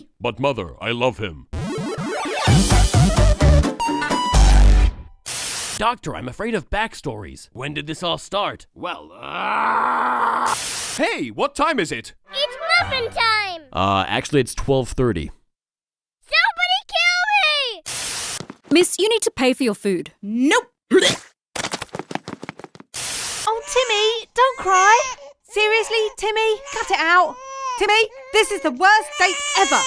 my! But mother, I love him. Doctor, I'm afraid of backstories. When did this all start? Well, uh... Hey, what time is it? It's muffin time! Uh, actually it's 12:30. Somebody kill me! Miss, you need to pay for your food. Nope! oh, Timmy, don't cry! Seriously, Timmy, cut it out! Timmy, this is the worst date ever!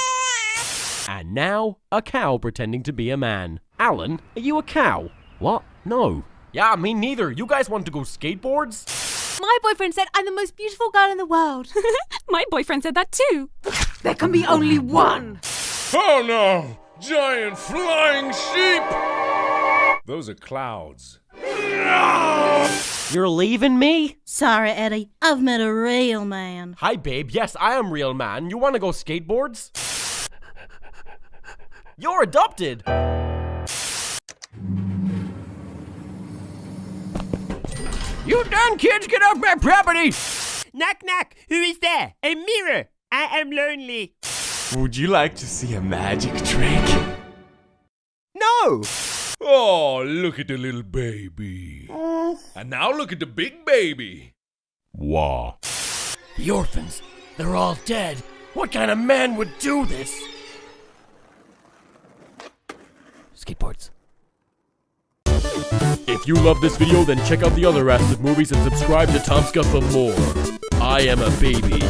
And now, a cow pretending to be a man. Alan, are you a cow? What? No. Yeah, me neither. You guys want to go skateboards? My boyfriend said I'm the most beautiful girl in the world. My boyfriend said that too. there can be only one! Oh no! Giant flying sheep! Those are clouds. You're leaving me? Sorry, Eddie. I've met a real man. Hi, babe. Yes, I am real man. You want to go skateboards? You're adopted. You done, kids? Get off my property! Knock, knock. Who is there? A mirror. I am lonely. Would you like to see a magic trick? No! Oh, look at the little baby. And now look at the big baby. Wah. The orphans, they're all dead. What kind of man would do this? Skateboards. If you love this video, then check out the other asdf movies and subscribe to Tomska for more. I am a baby.